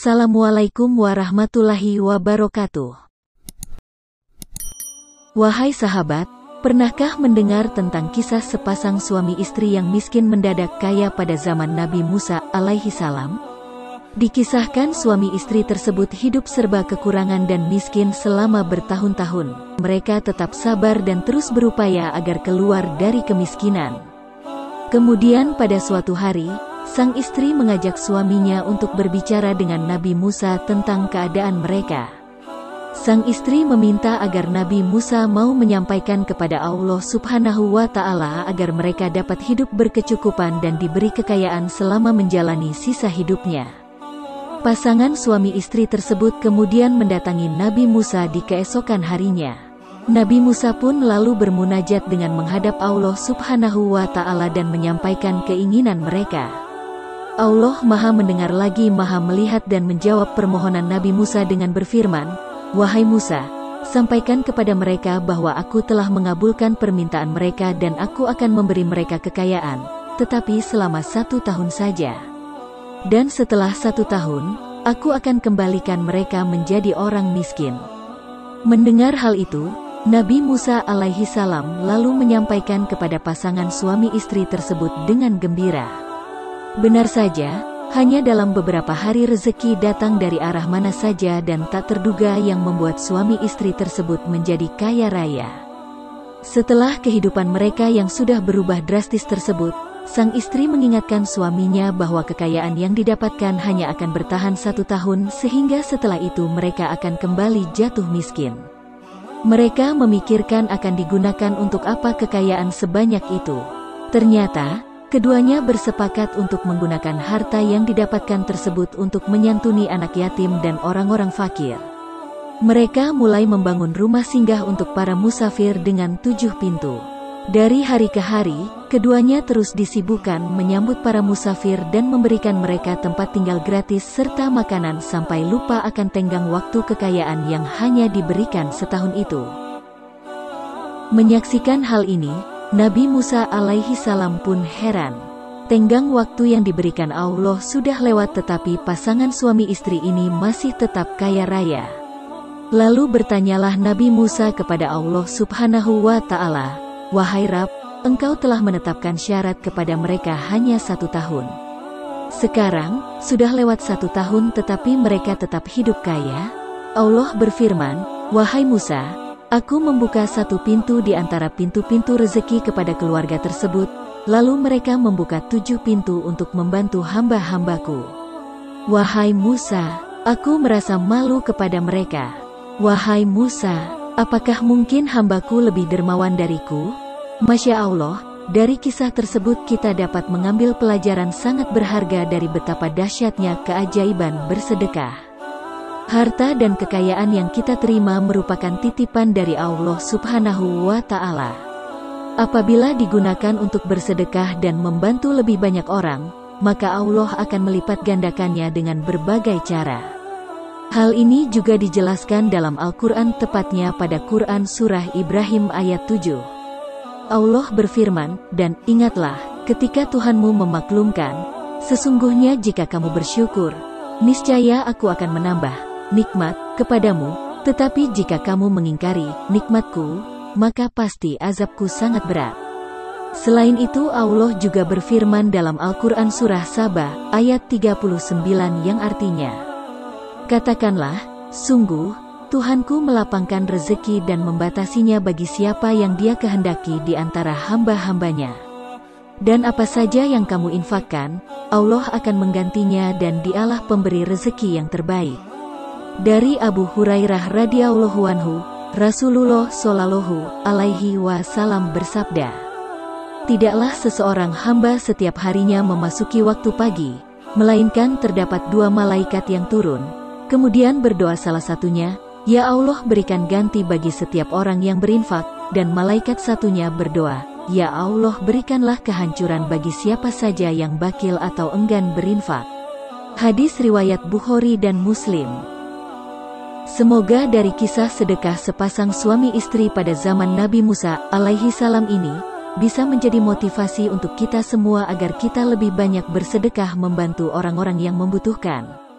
Assalamualaikum warahmatullahi wabarakatuh. Wahai sahabat, pernahkah mendengar tentang kisah sepasang suami istri yang miskin mendadak kaya pada zaman Nabi Musa alaihi salam? Dikisahkan suami istri tersebut hidup serba kekurangan dan miskin selama bertahun-tahun. Mereka tetap sabar dan terus berupaya agar keluar dari kemiskinan. Kemudian pada suatu hari, sang istri mengajak suaminya untuk berbicara dengan Nabi Musa tentang keadaan mereka. Sang istri meminta agar Nabi Musa mau menyampaikan kepada Allah subhanahu wa ta'ala agar mereka dapat hidup berkecukupan dan diberi kekayaan selama menjalani sisa hidupnya. Pasangan suami istri tersebut kemudian mendatangi Nabi Musa di keesokan harinya. Nabi Musa pun lalu bermunajat dengan menghadap Allah subhanahu wa ta'ala dan menyampaikan keinginan mereka. Allah maha mendengar lagi maha melihat dan menjawab permohonan Nabi Musa dengan berfirman, Wahai Musa, sampaikan kepada mereka bahwa aku telah mengabulkan permintaan mereka dan aku akan memberi mereka kekayaan, tetapi selama satu tahun saja. Dan setelah satu tahun, aku akan kembalikan mereka menjadi orang miskin. Mendengar hal itu, Nabi Musa alaihi salam lalu menyampaikan kepada pasangan suami istri tersebut dengan gembira. Benar saja, hanya dalam beberapa hari rezeki datang dari arah mana saja dan tak terduga yang membuat suami istri tersebut menjadi kaya raya. Setelah kehidupan mereka yang sudah berubah drastis tersebut, sang istri mengingatkan suaminya bahwa kekayaan yang didapatkan hanya akan bertahan satu tahun sehingga setelah itu mereka akan kembali jatuh miskin. Mereka memikirkan akan digunakan untuk apa kekayaan sebanyak itu. Ternyata, Keduanya bersepakat untuk menggunakan harta yang didapatkan tersebut untuk menyantuni anak yatim dan orang-orang fakir. Mereka mulai membangun rumah singgah untuk para musafir dengan tujuh pintu. Dari hari ke hari, keduanya terus disibukkan menyambut para musafir dan memberikan mereka tempat tinggal gratis serta makanan sampai lupa akan tenggang waktu kekayaan yang hanya diberikan setahun itu. Menyaksikan hal ini, Nabi Musa alaihi salam pun heran. Tenggang waktu yang diberikan Allah sudah lewat tetapi pasangan suami istri ini masih tetap kaya raya. Lalu bertanyalah Nabi Musa kepada Allah subhanahu wa ta'ala, Wahai Rab, engkau telah menetapkan syarat kepada mereka hanya satu tahun. Sekarang, sudah lewat satu tahun tetapi mereka tetap hidup kaya? Allah berfirman, Wahai Musa, Aku membuka satu pintu di antara pintu-pintu rezeki kepada keluarga tersebut, lalu mereka membuka tujuh pintu untuk membantu hamba-hambaku. Wahai Musa, aku merasa malu kepada mereka. Wahai Musa, apakah mungkin hambaku lebih dermawan dariku? Masya Allah, dari kisah tersebut kita dapat mengambil pelajaran sangat berharga dari betapa dahsyatnya keajaiban bersedekah. Harta dan kekayaan yang kita terima merupakan titipan dari Allah subhanahu wa ta'ala. Apabila digunakan untuk bersedekah dan membantu lebih banyak orang, maka Allah akan melipat gandakannya dengan berbagai cara. Hal ini juga dijelaskan dalam Al-Quran tepatnya pada Quran Surah Ibrahim ayat 7. Allah berfirman, dan ingatlah, ketika Tuhanmu memaklumkan, sesungguhnya jika kamu bersyukur, niscaya aku akan menambah nikmat kepadamu, tetapi jika kamu mengingkari nikmatku, maka pasti azabku sangat berat. Selain itu Allah juga berfirman dalam Al-Quran Surah Sabah ayat 39 yang artinya Katakanlah, sungguh, Tuhanku melapangkan rezeki dan membatasinya bagi siapa yang dia kehendaki di antara hamba-hambanya. Dan apa saja yang kamu infakkan, Allah akan menggantinya dan dialah pemberi rezeki yang terbaik. Dari Abu Hurairah radhiyallahu anhu, Rasulullah shallallahu alaihi wasallam bersabda, Tidaklah seseorang hamba setiap harinya memasuki waktu pagi, melainkan terdapat dua malaikat yang turun. Kemudian berdoa salah satunya, Ya Allah berikan ganti bagi setiap orang yang berinfak, dan malaikat satunya berdoa, Ya Allah berikanlah kehancuran bagi siapa saja yang bakil atau enggan berinfak. Hadis riwayat Bukhari dan Muslim. Semoga dari kisah sedekah sepasang suami istri pada zaman Nabi Musa alaihi salam ini, bisa menjadi motivasi untuk kita semua agar kita lebih banyak bersedekah membantu orang-orang yang membutuhkan.